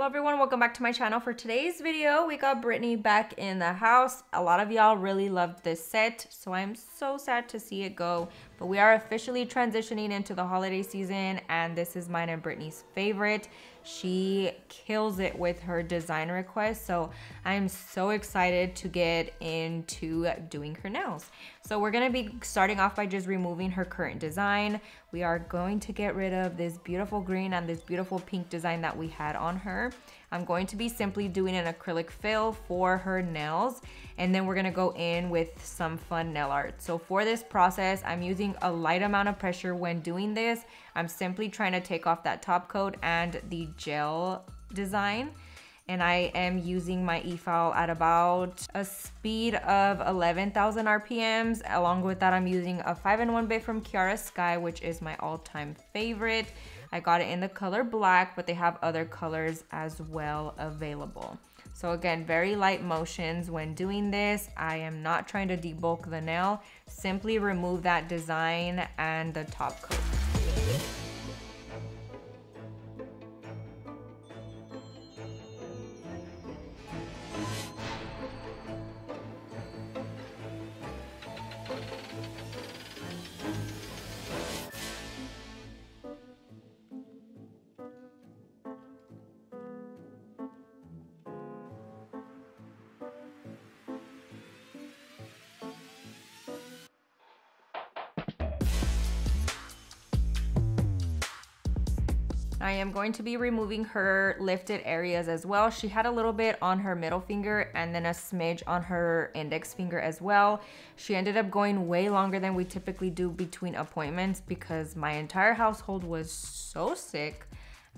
Hello everyone, welcome back to my channel. For today's video, we got Brittany back in the house. A lot of y'all really loved this set, so I'm so sad to see it go. But we are officially transitioning into the holiday season and this is mine and Brittany's favorite. She kills it with her design request, so I'm so excited to get into doing her nails. So we're gonna be starting off by just removing her current design. We are going to get rid of this beautiful green and this beautiful pink design that we had on her. I'm going to be simply doing an acrylic fill for her nails and then we're gonna go in with some fun nail art. So for this process, I'm using a light amount of pressure when doing this. I'm simply trying to take off that top coat and the gel design and I am using my e-file at about a speed of 11,000 RPMs. Along with that, I'm using a 5-in-1 bit from Kiara Sky, which is my all-time favorite. I got it in the color black, but they have other colors as well available. So again, very light motions when doing this. I am not trying to debulk the nail, simply remove that design and the top coat. I am going to be removing her lifted areas as well. She had a little bit on her middle finger and then a smidge on her index finger as well. She ended up going way longer than we typically do between appointments because my entire household was so sick.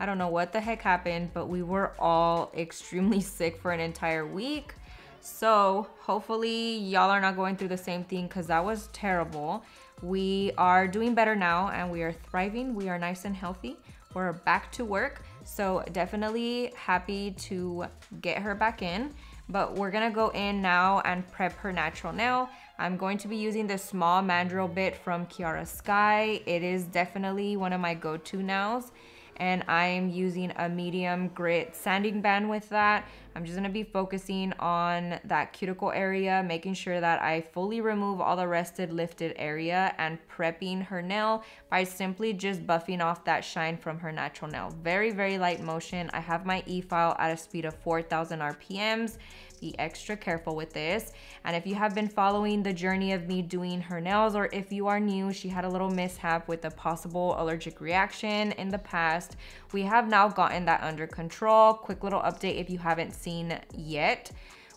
I don't know what the heck happened, but we were all extremely sick for an entire week. So hopefully y'all are not going through the same thing because that was terrible. We are doing better now and we are thriving. We are nice and healthy we're back to work. So definitely happy to get her back in. But we're gonna go in now and prep her natural nail. I'm going to be using the small mandrel bit from Kiara Sky. It is definitely one of my go-to nails and I'm using a medium grit sanding band with that. I'm just gonna be focusing on that cuticle area, making sure that I fully remove all the rested lifted area and prepping her nail by simply just buffing off that shine from her natural nail. Very, very light motion. I have my e-file at a speed of 4,000 RPMs be extra careful with this. And if you have been following the journey of me doing her nails, or if you are new, she had a little mishap with a possible allergic reaction in the past. We have now gotten that under control. Quick little update if you haven't seen yet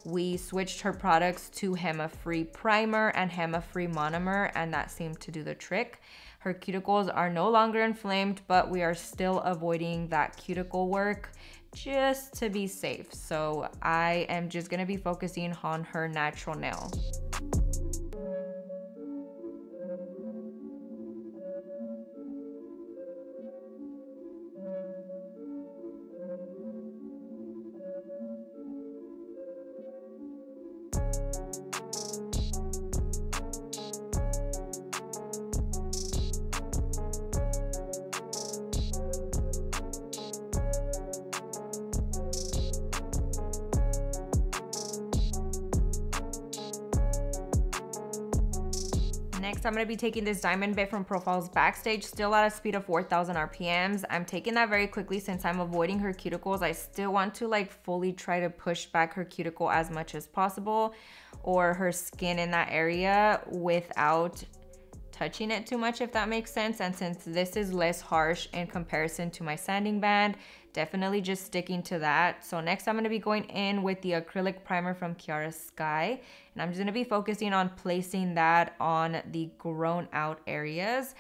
we switched her products to HEMA-free primer and HEMA-free monomer, and that seemed to do the trick. Her cuticles are no longer inflamed, but we are still avoiding that cuticle work just to be safe. So I am just gonna be focusing on her natural nail. Next, I'm gonna be taking this diamond bit from Profiles Backstage, still at a speed of 4,000 RPMs. I'm taking that very quickly since I'm avoiding her cuticles. I still want to like fully try to push back her cuticle as much as possible or her skin in that area without touching it too much if that makes sense. And since this is less harsh in comparison to my sanding band definitely just sticking to that. So next I'm going to be going in with the acrylic primer from Kiara Sky. And I'm just going to be focusing on placing that on the grown out areas.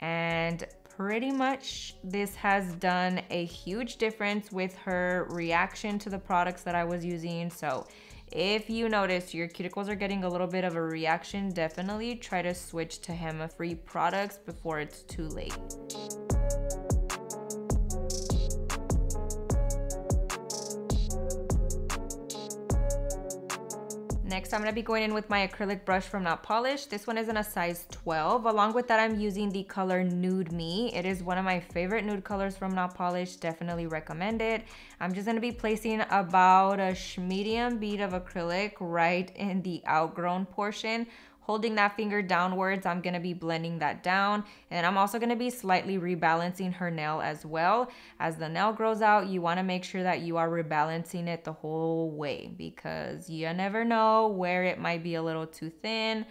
And pretty much this has done a huge difference with her reaction to the products that I was using. So if you notice your cuticles are getting a little bit of a reaction, definitely try to switch to HEMA-free products before it's too late. Next, I'm gonna be going in with my acrylic brush from Not Polished. This one is in a size 12. Along with that, I'm using the color Nude Me. It is one of my favorite nude colors from Not Polished. Definitely recommend it. I'm just gonna be placing about a medium bead of acrylic right in the outgrown portion holding that finger downwards, I'm gonna be blending that down. And I'm also gonna be slightly rebalancing her nail as well. As the nail grows out, you wanna make sure that you are rebalancing it the whole way because you never know where it might be a little too thin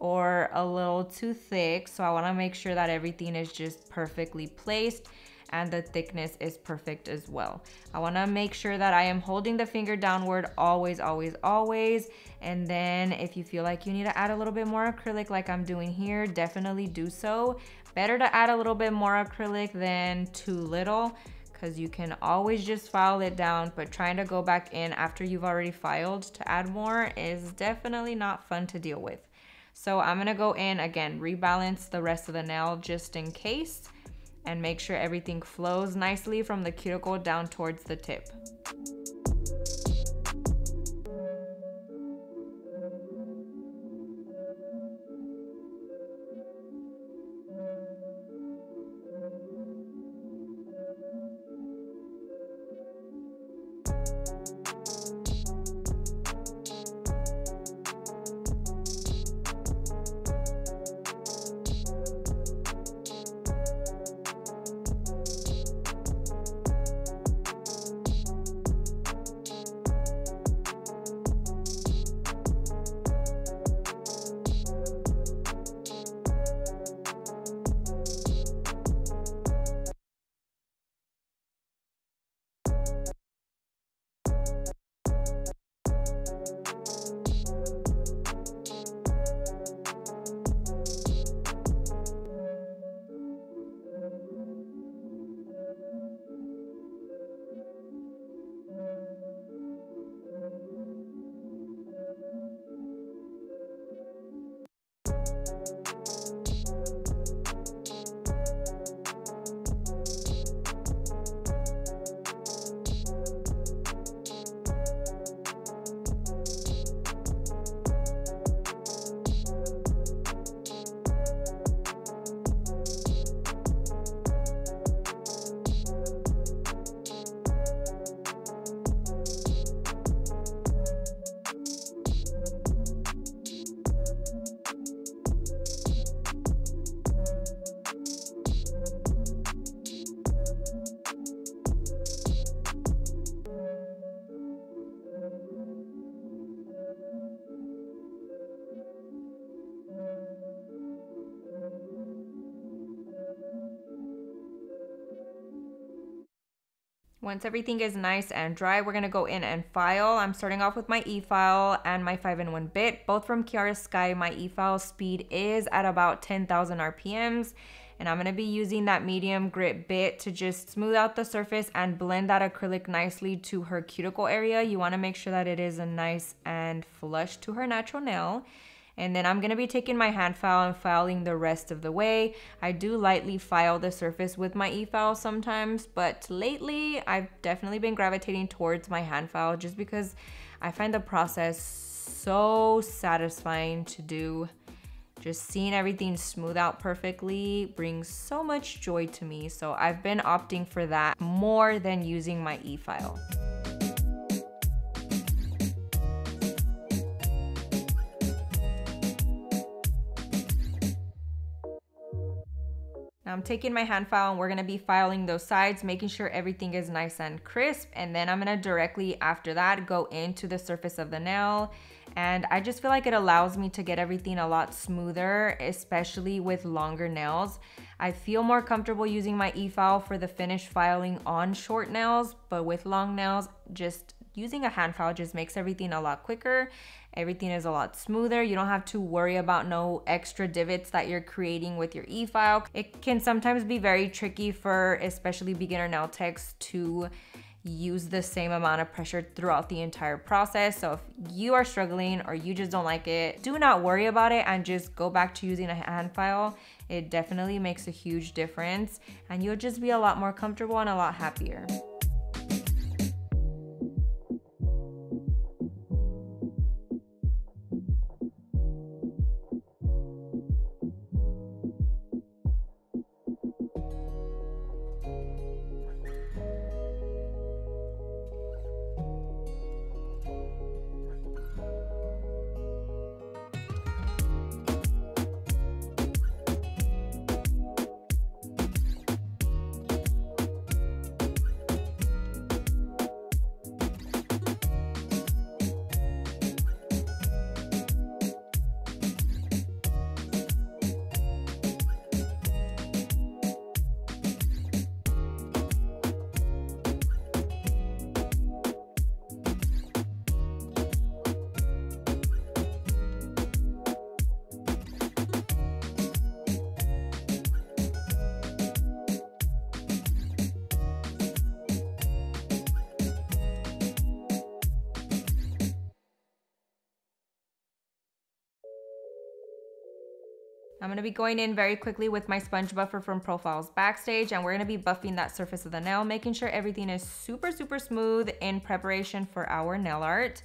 or a little too thick. So I wanna make sure that everything is just perfectly placed and the thickness is perfect as well. I wanna make sure that I am holding the finger downward always, always, always. And then if you feel like you need to add a little bit more acrylic like I'm doing here, definitely do so. Better to add a little bit more acrylic than too little because you can always just file it down, but trying to go back in after you've already filed to add more is definitely not fun to deal with. So I'm gonna go in again, rebalance the rest of the nail just in case and make sure everything flows nicely from the cuticle down towards the tip. Once everything is nice and dry, we're gonna go in and file. I'm starting off with my e-file and my 5-in-1 bit, both from Kiara Sky. My e-file speed is at about 10,000 RPMs and I'm gonna be using that medium grit bit to just smooth out the surface and blend that acrylic nicely to her cuticle area. You wanna make sure that it is a nice and flush to her natural nail. And then I'm gonna be taking my hand file and filing the rest of the way. I do lightly file the surface with my e-file sometimes, but lately I've definitely been gravitating towards my hand file just because I find the process so satisfying to do. Just seeing everything smooth out perfectly brings so much joy to me. So I've been opting for that more than using my e-file. I'm taking my hand file and we're gonna be filing those sides, making sure everything is nice and crisp. And then I'm gonna directly after that go into the surface of the nail. And I just feel like it allows me to get everything a lot smoother, especially with longer nails. I feel more comfortable using my e-file for the finish filing on short nails, but with long nails, just using a hand file just makes everything a lot quicker Everything is a lot smoother. You don't have to worry about no extra divots that you're creating with your e-file. It can sometimes be very tricky for especially beginner nail techs to use the same amount of pressure throughout the entire process. So if you are struggling or you just don't like it, do not worry about it and just go back to using a hand file. It definitely makes a huge difference and you'll just be a lot more comfortable and a lot happier. I'm gonna be going in very quickly with my sponge buffer from Profiles Backstage and we're gonna be buffing that surface of the nail, making sure everything is super, super smooth in preparation for our nail art.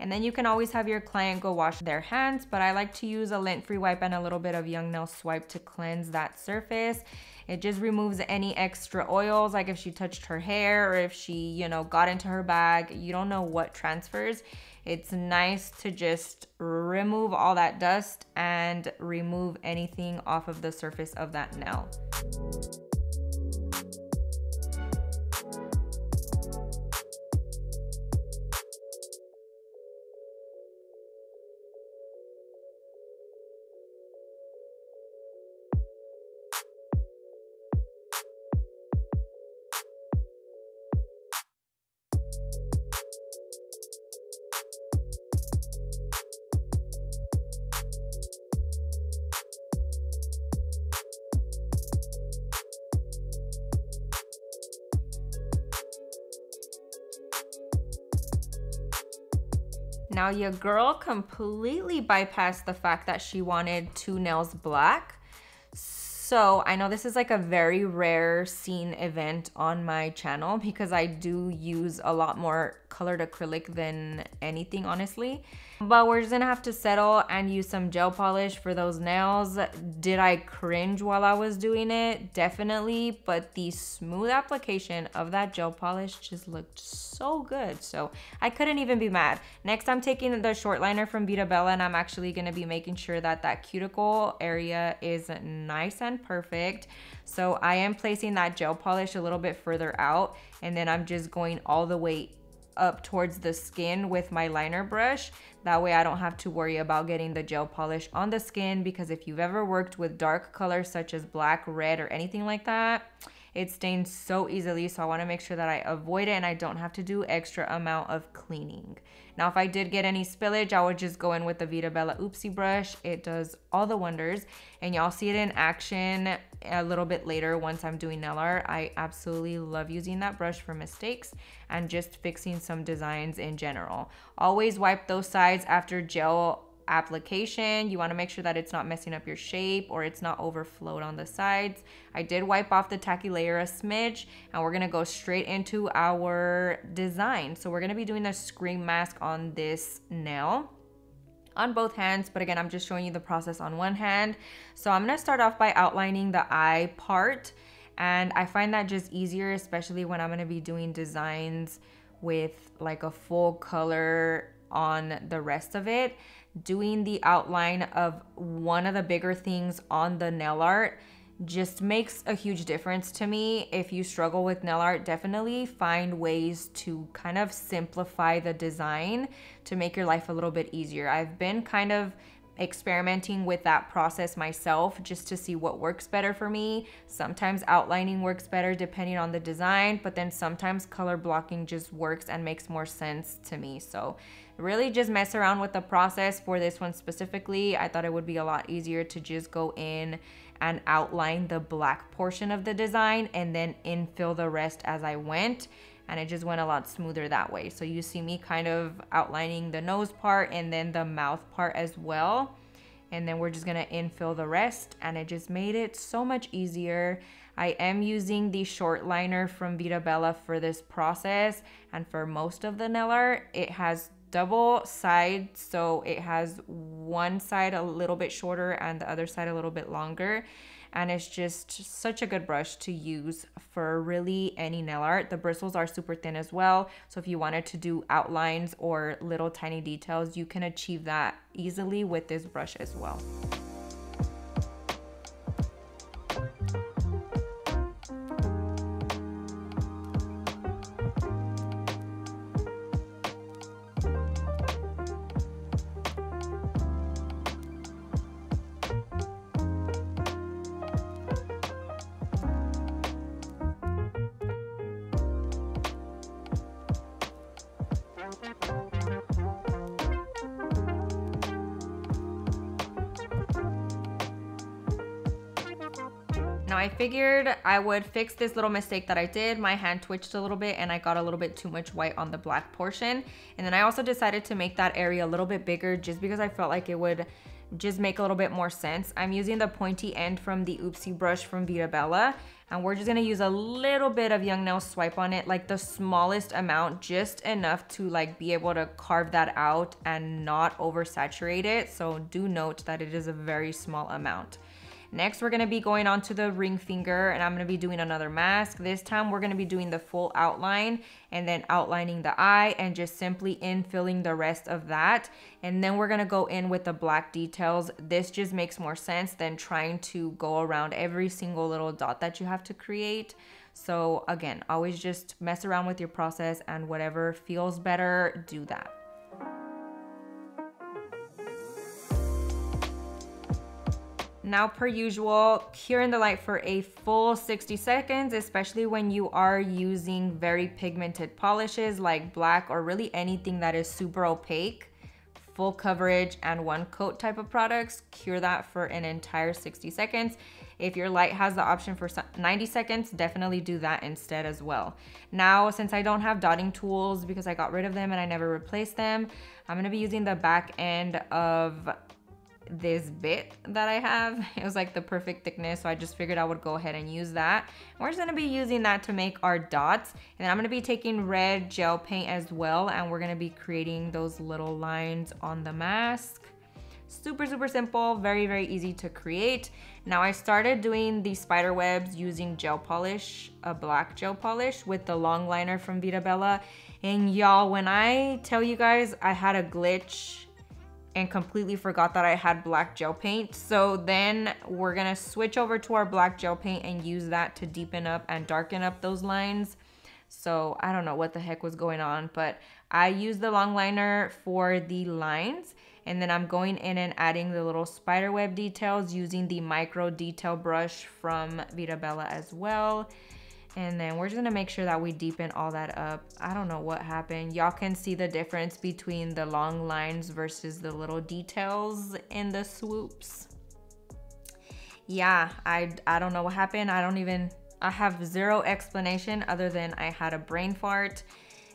And then you can always have your client go wash their hands, but I like to use a lint-free wipe and a little bit of Young Nail Swipe to cleanse that surface. It just removes any extra oils, like if she touched her hair or if she, you know, got into her bag. You don't know what transfers. It's nice to just remove all that dust and remove anything off of the surface of that nail. Now your girl completely bypassed the fact that she wanted two nails black. So I know this is like a very rare scene event on my channel because I do use a lot more colored acrylic than anything, honestly. But we're just gonna have to settle and use some gel polish for those nails. Did I cringe while I was doing it? Definitely, but the smooth application of that gel polish just looked so good. So I couldn't even be mad. Next, I'm taking the short liner from Veeda Bella and I'm actually gonna be making sure that that cuticle area is nice and perfect. So I am placing that gel polish a little bit further out and then I'm just going all the way up towards the skin with my liner brush. That way I don't have to worry about getting the gel polish on the skin because if you've ever worked with dark colors such as black, red, or anything like that, it stains so easily. So I wanna make sure that I avoid it and I don't have to do extra amount of cleaning. Now, if I did get any spillage, I would just go in with the Veeda Bella Oopsie brush. It does all the wonders and y'all see it in action a little bit later once I'm doing nail art. I absolutely love using that brush for mistakes and just fixing some designs in general. Always wipe those sides after gel application. You wanna make sure that it's not messing up your shape or it's not overflowed on the sides. I did wipe off the tacky layer a smidge and we're gonna go straight into our design. So we're gonna be doing the scream mask on this nail on both hands, but again, I'm just showing you the process on one hand. So I'm gonna start off by outlining the eye part. And I find that just easier, especially when I'm gonna be doing designs with like a full color on the rest of it doing the outline of one of the bigger things on the nail art just makes a huge difference to me. If you struggle with nail art, definitely find ways to kind of simplify the design to make your life a little bit easier. I've been kind of experimenting with that process myself just to see what works better for me. Sometimes outlining works better depending on the design, but then sometimes color blocking just works and makes more sense to me. So really just mess around with the process for this one specifically. I thought it would be a lot easier to just go in and outline the black portion of the design and then infill the rest as I went and it just went a lot smoother that way. So you see me kind of outlining the nose part and then the mouth part as well. And then we're just gonna infill the rest and it just made it so much easier. I am using the short liner from Veeda Bella for this process and for most of the nail art, it has double side so it has one side a little bit shorter and the other side a little bit longer. And it's just such a good brush to use for really any nail art. The bristles are super thin as well so if you wanted to do outlines or little tiny details you can achieve that easily with this brush as well figured I would fix this little mistake that I did. My hand twitched a little bit and I got a little bit too much white on the black portion. And then I also decided to make that area a little bit bigger just because I felt like it would just make a little bit more sense. I'm using the pointy end from the Oopsie brush from Veeda Bella and we're just gonna use a little bit of Young Nail swipe on it, like the smallest amount, just enough to like be able to carve that out and not oversaturate it. So do note that it is a very small amount. Next, we're gonna be going on to the ring finger and I'm gonna be doing another mask. This time we're gonna be doing the full outline and then outlining the eye and just simply infilling the rest of that. And then we're gonna go in with the black details. This just makes more sense than trying to go around every single little dot that you have to create. So again, always just mess around with your process and whatever feels better, do that. Now, per usual, cure in the light for a full 60 seconds, especially when you are using very pigmented polishes like black or really anything that is super opaque. Full coverage and one coat type of products, cure that for an entire 60 seconds. If your light has the option for 90 seconds, definitely do that instead as well. Now, since I don't have dotting tools because I got rid of them and I never replaced them, I'm gonna be using the back end of this bit that I have. It was like the perfect thickness, so I just figured I would go ahead and use that. we're just gonna be using that to make our dots. And then I'm gonna be taking red gel paint as well, and we're gonna be creating those little lines on the mask. Super, super simple, very, very easy to create. Now I started doing the spider webs using gel polish, a black gel polish with the long liner from Veeda Bella. And y'all, when I tell you guys I had a glitch and completely forgot that I had black gel paint. So then we're gonna switch over to our black gel paint and use that to deepen up and darken up those lines. So I don't know what the heck was going on, but I used the long liner for the lines and then I'm going in and adding the little spider web details using the micro detail brush from Veeda Bella as well. And then we're just gonna make sure that we deepen all that up. I don't know what happened. Y'all can see the difference between the long lines versus the little details in the swoops. Yeah, I, I don't know what happened. I don't even, I have zero explanation other than I had a brain fart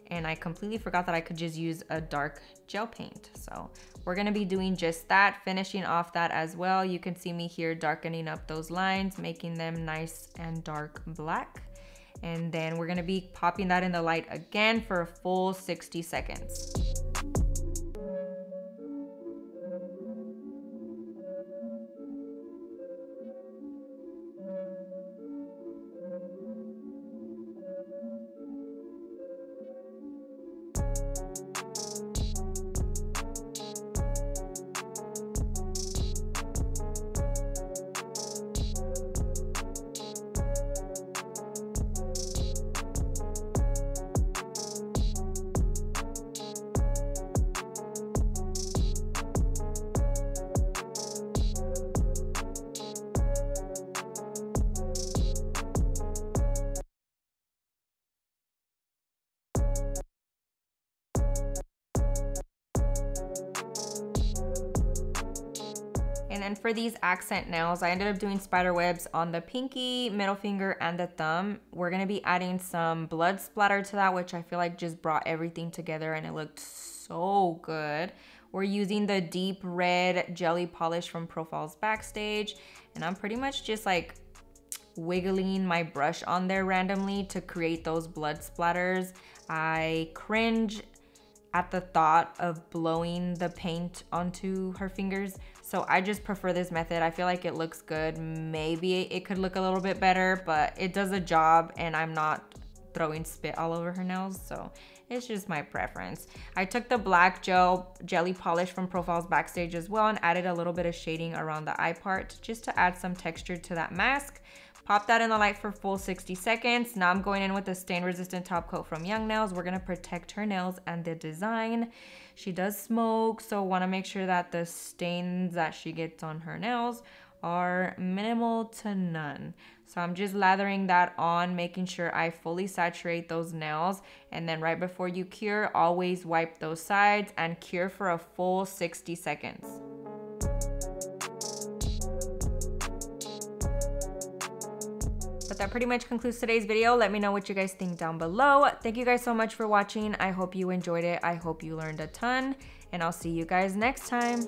and I completely forgot that I could just use a dark gel paint. So we're gonna be doing just that, finishing off that as well. You can see me here darkening up those lines, making them nice and dark black. And then we're gonna be popping that in the light again for a full 60 seconds. Then for these accent nails, I ended up doing spider webs on the pinky, middle finger, and the thumb. We're gonna be adding some blood splatter to that, which I feel like just brought everything together and it looked so good. We're using the deep red jelly polish from Profiles Backstage. And I'm pretty much just like wiggling my brush on there randomly to create those blood splatters. I cringe at the thought of blowing the paint onto her fingers. So I just prefer this method. I feel like it looks good. Maybe it could look a little bit better, but it does a job and I'm not throwing spit all over her nails. So it's just my preference. I took the black gel jelly polish from Profiles Backstage as well and added a little bit of shading around the eye part just to add some texture to that mask. Pop that in the light for full 60 seconds. Now I'm going in with a stain resistant top coat from Young Nails. We're gonna protect her nails and the design. She does smoke, so wanna make sure that the stains that she gets on her nails are minimal to none. So I'm just lathering that on, making sure I fully saturate those nails. And then right before you cure, always wipe those sides and cure for a full 60 seconds. But that pretty much concludes today's video. Let me know what you guys think down below. Thank you guys so much for watching. I hope you enjoyed it. I hope you learned a ton. And I'll see you guys next time.